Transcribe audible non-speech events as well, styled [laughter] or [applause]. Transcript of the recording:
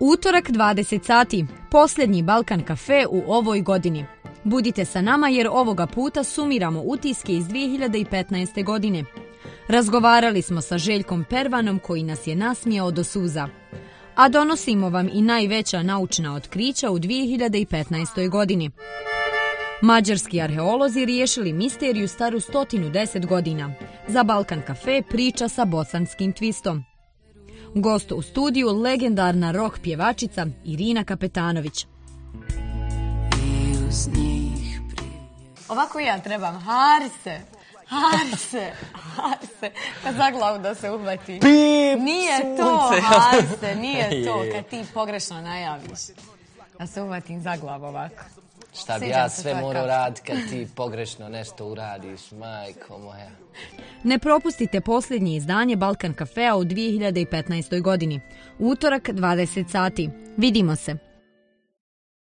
Utorak 20 sati, posljednji Balkan kafe u ovoj godini. Budite sa nama jer ovoga puta sumiramo utiske iz 2015. godine. Razgovarali smo sa Željkom Pervanom koji nas je nasmijao do suza. A donosimo vam i najveća naučna otkrića u 2015. godini. Mađarski arheolozi riješili misteriju staru 110 godina. Za Balkan kafe priča sa bosanskim twistom. Gost u studiju legendarna rock pjevačica Irina Kapetanović. Ovako ja trebam, Harse, Harse, Harse, kad za glavu da se uhvati. Nije to, Harse, nije to, [laughs] kad ti pogrešno najaviš. Da se uhvatim za glavu ovako. Šta bi ja sve morao raditi kad ti pogrešno nešto uradiš, majko moja. Ne propustite posljednje izdanje Balkan Kafea u 2015. godini. Utorak 20 sati. Vidimo se.